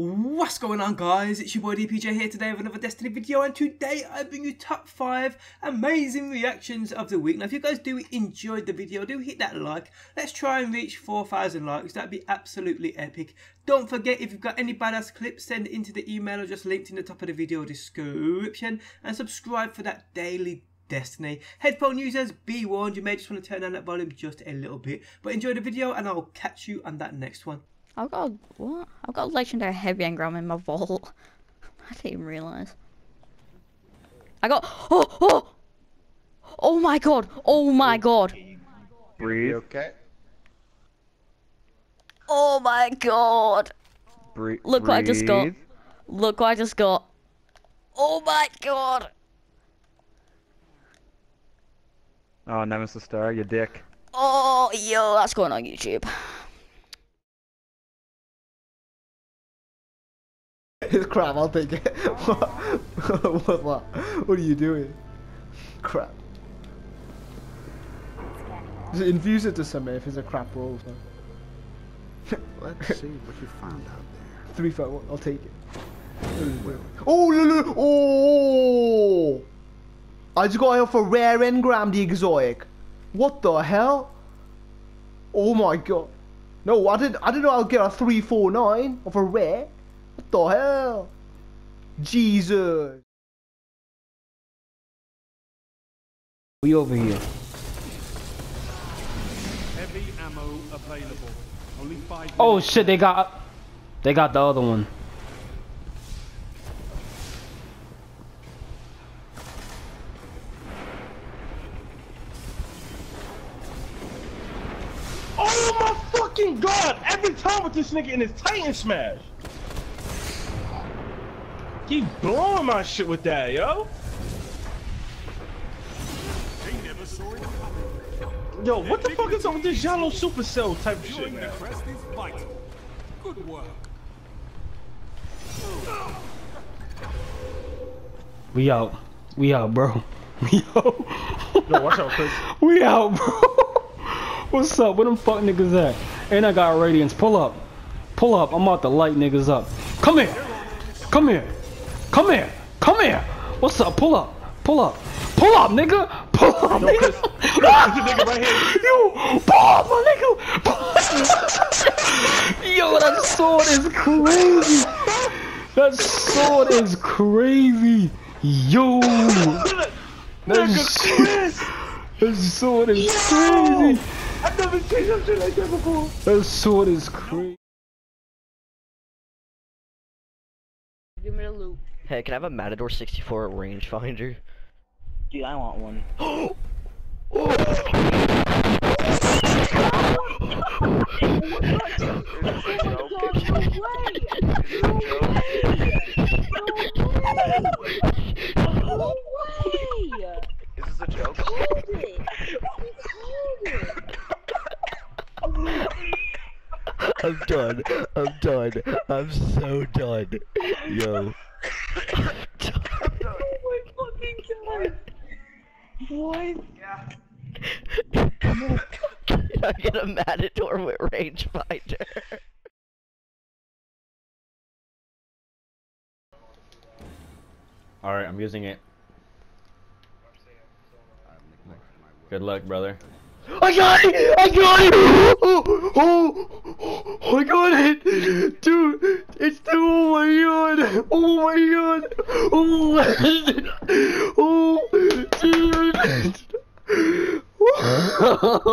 What's going on guys, it's your boy DPJ here today with another Destiny video and today I bring you top 5 amazing reactions of the week. Now if you guys do enjoy the video, do hit that like. Let's try and reach 4,000 likes, that'd be absolutely epic. Don't forget if you've got any badass clips, send it into the email or just linked in the top of the video description. And subscribe for that daily Destiny. Headphone users, be warned, you may just want to turn down that volume just a little bit. But enjoy the video and I'll catch you on that next one. I've got what? I've got legendary heavy engram in my vault. I didn't even realize. I got oh oh oh my god oh my god. Breathe. okay? Oh my god. Breathe. Look what I just got. Look what I just got. Oh my god. Oh, Nemesis Star, you dick. Oh, yo, that's going on YouTube. It's crap, I'll take it. what, what, what, what are you doing? Crap. Just infuse it to something if it's a crap roll. Let's see what you found out there. Three foot, I'll take it. Oh, look, look, oh! I just got out for rare engram the exotic. What the hell? Oh my god. No, I didn't I didn't know I'll get a 349 of a rare. What the hell? Jesus. We over here. Heavy ammo available. Only five. Oh shit, they got they got the other one. Oh my fucking god! Every time with this nigga in his Titan smash. Keep blowing my shit with that, yo. Yo, what the fuck is on with this Yellow Supercell type shit, man? Good work. We out. We out, bro. We out. Yo, watch out, Chris. we out, bro. What's up? Where them fuck niggas at? And I got radiance. Pull up. Pull up. I'm about to light niggas up. Come here. Come here. Come here. Come here. What's up? Pull up. Pull up. Pull up, nigga. Pull up, Yo, nigga. Chris. Yo, nigga right here. Yo, pull up, my nigga. Pull Yo, that sword is crazy. That sword is crazy. Yo. Nigga, That, Chris. that sword is Yo. crazy. I've never seen some shit like that before. That sword is crazy. Give me the loot. Hey, can I have a Matador 64 rangefinder? Dude, I want one. No oh! way! Is this a joke? Hold it! Hold it! I'm done. I'm done. I'm so done. Yo. Oh my fucking god! What? Can I get a Matador with rangefinder? Alright, I'm using it. Good luck, brother. I got it! I got it! Oh, oh, oh, I got it! Dude, it's two, oh my god! Oh my god! Oh my Oh,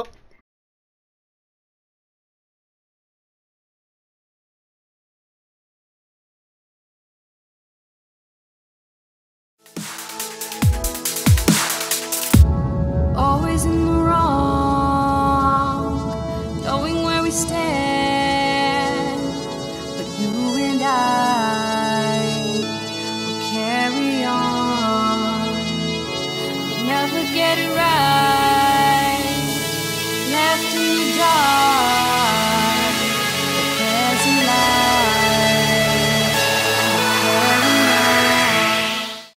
dude!